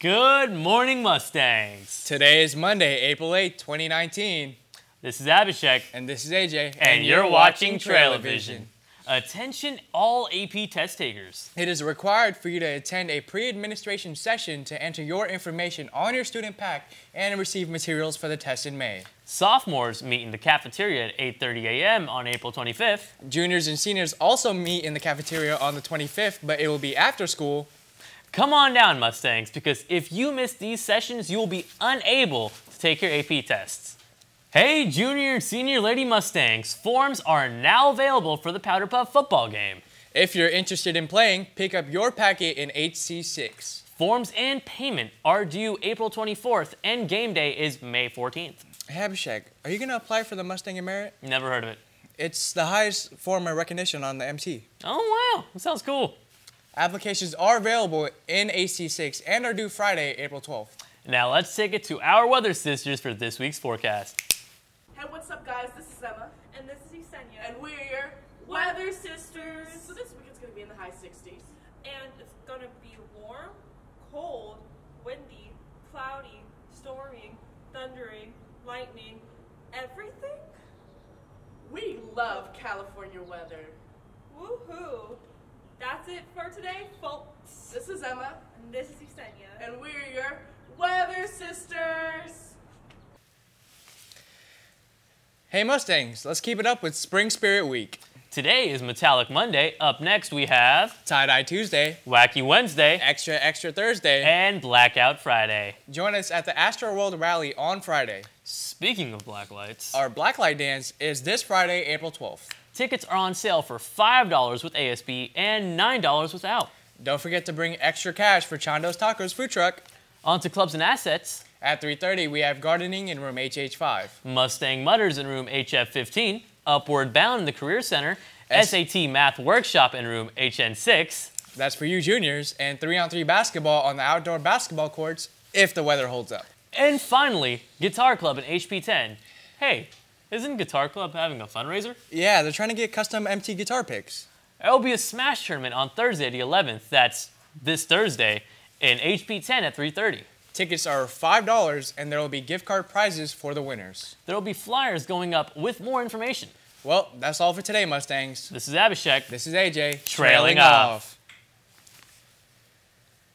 Good morning, Mustangs. Today is Monday, April 8, 2019. This is Abhishek, And this is AJ. and, you're watching Trailivision. Attention, all AP test takers. It is required for you to attend a pre-administration session to enter your information on your student pack and receive materials for the test in May. Sophomores meet in the cafeteria at 8:30 a.m. on April 25th. Juniors and seniors also meet in the cafeteria on the 25th, but it will be after school. Come on down, Mustangs, because if you miss these sessions, you will be unable to take your AP tests. Hey, junior and senior Lady Mustangs, forms are now available for the Powder Puff football game. If you're interested in playing, pick up your packet in HC6. Forms and payment are due April 24th, and game day is May 14th. Hey, Abhishek, are you going to apply for the Mustang Merit? Never heard of it. It's the highest form of recognition on the MT. Oh, wow, that sounds cool. Applications are available in AC6 and are due Friday, April 12th. Now let's take it to our weather sisters for this week's forecast. Hey, what's up, guys? This is Emma, And this is Yesenia. and we're your Weather Sisters. So this week it's gonna be in the high 60s. And it's gonna be warm, cold, windy, cloudy, storming, thundering, lightning, everything? We love California weather. Woohoo! That's it for today, folks. This is Emma, And this is Yesenia. and we're your weather sisters. Hey Mustangs, let's keep it up with Spring Spirit Week. Today is Metallic Monday. Up next, we have Tie Dye Tuesday, Wacky Wednesday Extra Extra Thursday. and Blackout Friday. Join us at the Astro World Rally on Friday. Speaking of black lights, Our Blacklight Dance is this Friday, April 12th. Tickets are on sale for $5 with ASB and $9 without. Don't forget to bring extra cash for Chando's Tacos food truck. On to clubs and assets. At 3:30, we have gardening in room HH5. Mustang Mutters in room HF15. Upward Bound in the Career Center. S- SAT Math Workshop in room HN6. That's for you juniors, and 3-on-3 basketball on the outdoor basketball courts if the weather holds up. And finally, Guitar Club in HP10. Hey, isn't Guitar Club having a fundraiser? Yeah, they're trying to get custom MT guitar picks. There will be a Smash tournament on Thursday, the 11th. That's this Thursday in HP10 at 3:30. Tickets are $5 and there will be gift card prizes for the winners. There will be flyers going up with more information. Well, that's all for today, Mustangs. This is Abhishek. This is AJ Trailing off.